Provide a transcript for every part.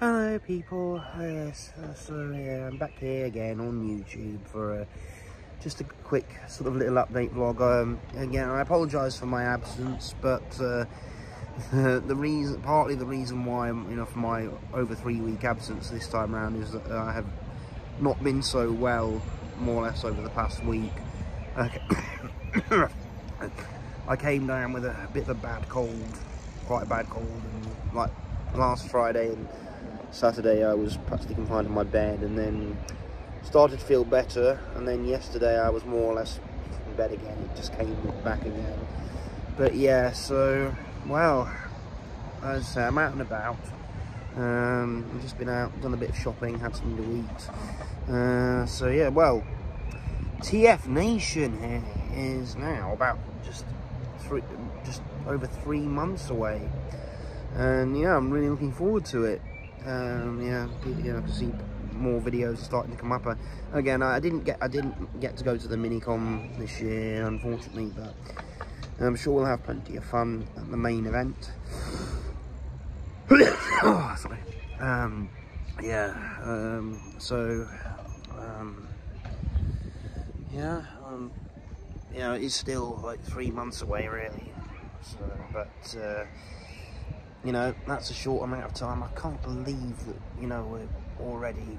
Hello people, yes, so yeah, I'm back here again on YouTube for uh, just a quick sort of little update vlog. Um, again, I apologise for my absence, but uh, the reason, partly the reason why, you know, for my over three week absence this time around is that I have not been so well, more or less over the past week. Okay. I came down with a bit of a bad cold, quite a bad cold, and like last Friday and Saturday I was practically confined in my bed and then started to feel better. And then yesterday I was more or less in bed again. It just came back again. But yeah so well as I say I'm out and about. Um, I've just been out done a bit of shopping had something to eat. Uh, so yeah well TF Nation here is now about just three just over three months away. And yeah I'm really looking forward to it um, yeah, you know, see more videos starting to come up. Uh, again, I didn't get I didn't get to go to the minicom this year, unfortunately, but I'm sure we'll have plenty of fun at the main event. oh, sorry. Um, yeah. Um, so, um, yeah. Um, you know, it's still like three months away, really. So, but. Uh, you know, that's a short amount of time. I can't believe that, you know, we're already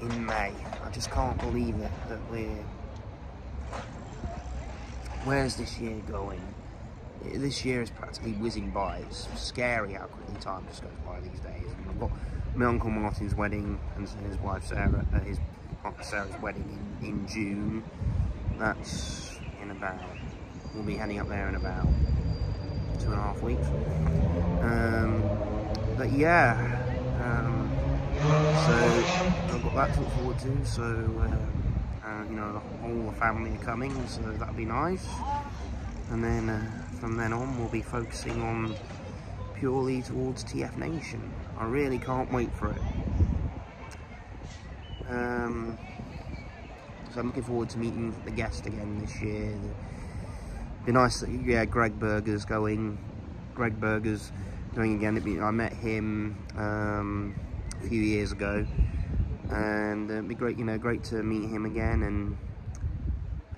in May. I just can't believe it, that we're... Where's this year going? This year is practically whizzing by. It's scary how quickly time just goes by these days. And I've got my Uncle Martin's wedding and his wife Sarah, uh, his partner Sarah's wedding in, in June. That's in about, we'll be heading up there in about two and a half weeks. Um, but yeah, um, so I've got that to look forward to. So uh, uh, you know, all the family are coming, so that'll be nice. And then uh, from then on, we'll be focusing on purely towards TF Nation. I really can't wait for it. Um, so I'm looking forward to meeting the guest again this year be nice that yeah Greg Berger's going Greg Berger's going again. Be, I met him um, a few years ago. And it'd be great you know great to meet him again and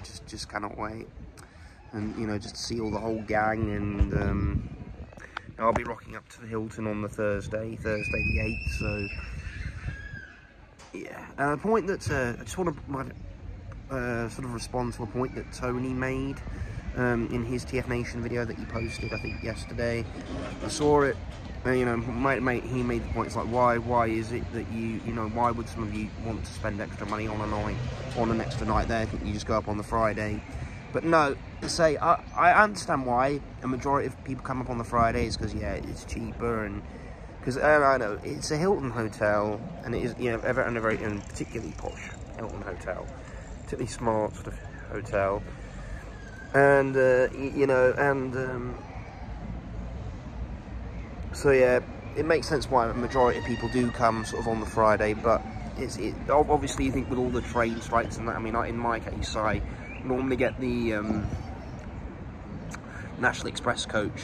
just just cannot wait. And you know just to see all the whole gang and um, I'll be rocking up to the Hilton on the Thursday Thursday the 8th so yeah. And a point that uh, I just want to uh, sort of respond to a point that Tony made um, in his TF Nation video that he posted, I think yesterday. I saw it, uh, you know, mate, mate, he made the point, it's like, why, why is it that you, you know, why would some of you want to spend extra money on a night, on an extra night there, you just go up on the Friday. But no, say, I, I understand why a majority of people come up on the Fridays, because, yeah, it's cheaper, and, because, uh, I know, it's a Hilton hotel, and it is, you know, ever and a very, and particularly posh Hilton hotel, particularly smart sort of hotel and uh, you know and um, so yeah it makes sense why a majority of people do come sort of on the Friday but it's it, obviously you think with all the train strikes and that I mean in my case I normally get the um, National Express coach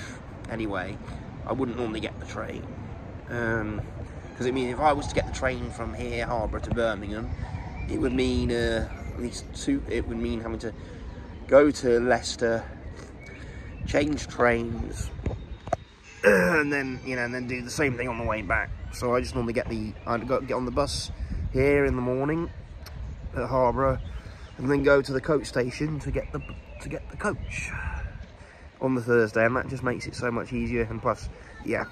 anyway. I wouldn't normally get the train because um, I mean if I was to get the train from here Harborough to Birmingham it would mean uh, at least two it would mean having to go to Leicester, change trains, and then you know, and then do the same thing on the way back. So I just normally get the I get on the bus here in the morning at Harborough, and then go to the coach station to get the to get the coach on the Thursday, and that just makes it so much easier. And plus, yeah,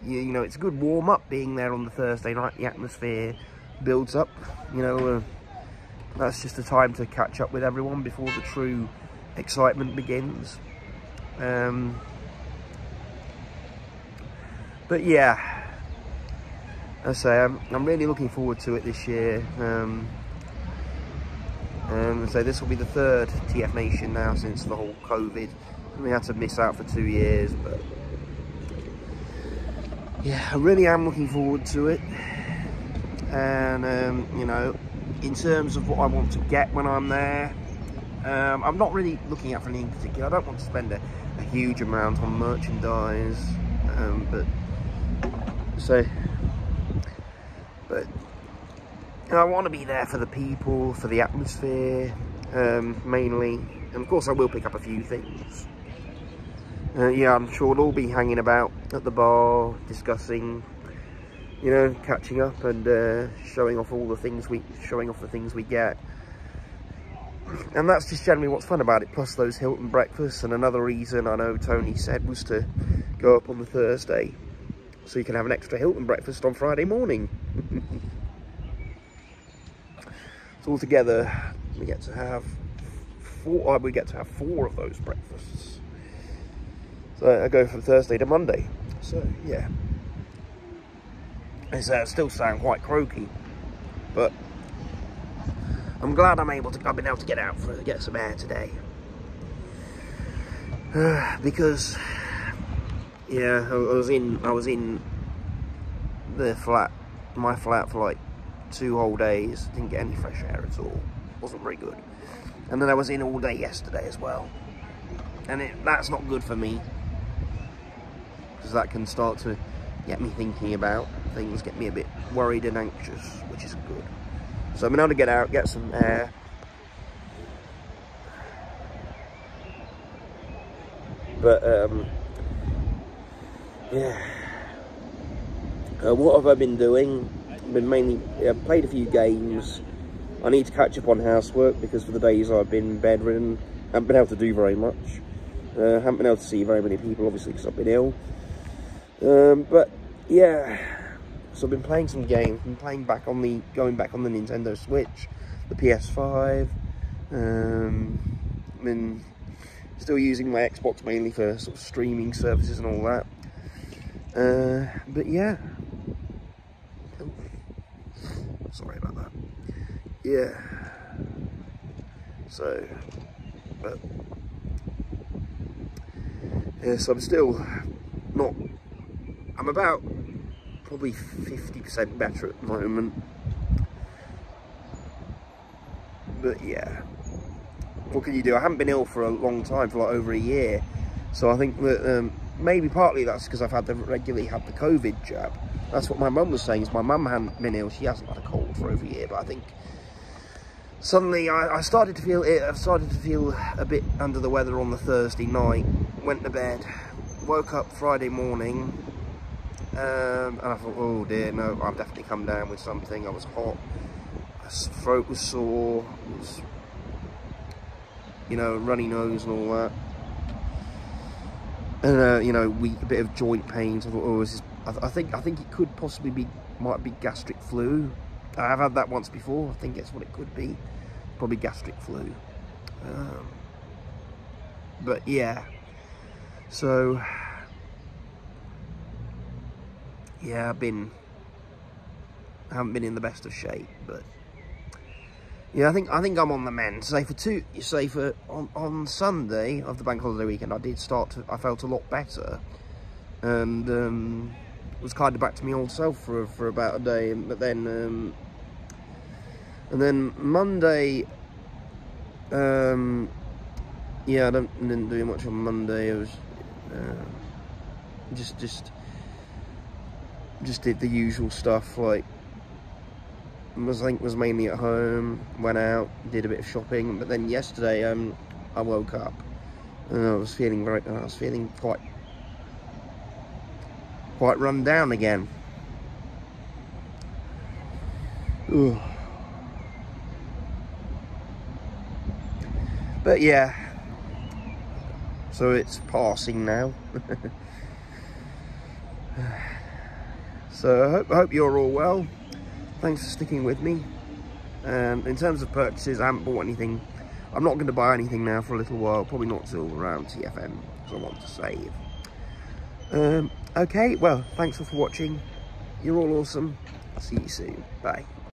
you, you know, it's a good warm up being there on the Thursday night. The atmosphere builds up, you know. Uh, that's just a time to catch up with everyone before the true excitement begins. Um, but yeah, I say I'm, I'm, really looking forward to it this year. Um, and so this will be the third TF Nation now since the whole COVID. We had to miss out for two years, but yeah, I really am looking forward to it. And um, you know, in terms of what I want to get when I'm there, um, I'm not really looking at for anything particular. I don't want to spend a, a huge amount on merchandise, um, but so And I want to be there for the people, for the atmosphere, um, mainly. And of course I will pick up a few things. Uh, yeah, I'm sure we'll all be hanging about at the bar, discussing, you know, catching up and uh, showing off all the things we, showing off the things we get. And that's just generally what's fun about it, plus those Hilton breakfasts. And another reason I know Tony said was to go up on the Thursday, so you can have an extra Hilton breakfast on Friday morning. so altogether, we get to have four. Uh, we get to have four of those breakfasts. So I go from Thursday to Monday. So yeah, it's uh, still sound quite croaky, but I'm glad I'm able to. I've been able to get out for get some air today because yeah, I was in I was in the flat, my flat for like two whole days. Didn't get any fresh air at all. Wasn't very good. And then I was in all day yesterday as well. And it, that's not good for me. Because that can start to get me thinking about things, get me a bit worried and anxious, which isn't good. So I'm able to get out, get some air. But, um, yeah. Uh, what have I been doing? I've been mainly yeah, played a few games. I need to catch up on housework because for the days I've been bedridden, I haven't been able to do very much. Uh, haven't been able to see very many people, obviously, because I've been ill. Um, but yeah, so I've been playing some games. Been playing back on the going back on the Nintendo Switch, the PS5. Um, I've been still using my Xbox mainly for sort of streaming services and all that. Uh, but yeah. Sorry about that. Yeah. So, but yeah, so I'm still not. I'm about probably 50% better at the moment. But yeah, what can you do? I haven't been ill for a long time, for like over a year. So I think that um, maybe partly that's because I've had the regularly had the COVID jab. That's what my mum was saying. Is my mum hadn't been ill. She hasn't had a cold for over a year, but I think suddenly I, I, started to feel it. I started to feel a bit under the weather on the Thursday night. Went to bed, woke up Friday morning, um, and I thought, oh dear, no, I've definitely come down with something. I was hot, my throat was sore, was, you know, runny nose and all that and uh, you know, a bit of joint pains. I thought, oh, this I, th I, think I think it could possibly be might be gastric flu. I've had that once before. I think that's what it could be. Probably gastric flu. Um, but yeah, so yeah, I've been I haven't been in the best of shape, but yeah, I think I think I'm on the mend. Say for two, say for on on Sunday of the bank holiday weekend, I did start to. I felt a lot better, and um, was kind of back to my old self for for about a day. But then, um, and then Monday, um, yeah, I don't, didn't do much on Monday. I was uh, just just just did the usual stuff like was I think was mainly at home, went out, did a bit of shopping, but then yesterday um, I woke up and I was feeling very, I was feeling quite, quite run down again. Ooh. But yeah, so it's passing now. so I hope, hope you're all well thanks for sticking with me. Um, in terms of purchases, I haven't bought anything. I'm not going to buy anything now for a little while, probably not till around TFM, because I want to save. Um, okay, well, thanks for watching. You're all awesome. I'll see you soon. Bye.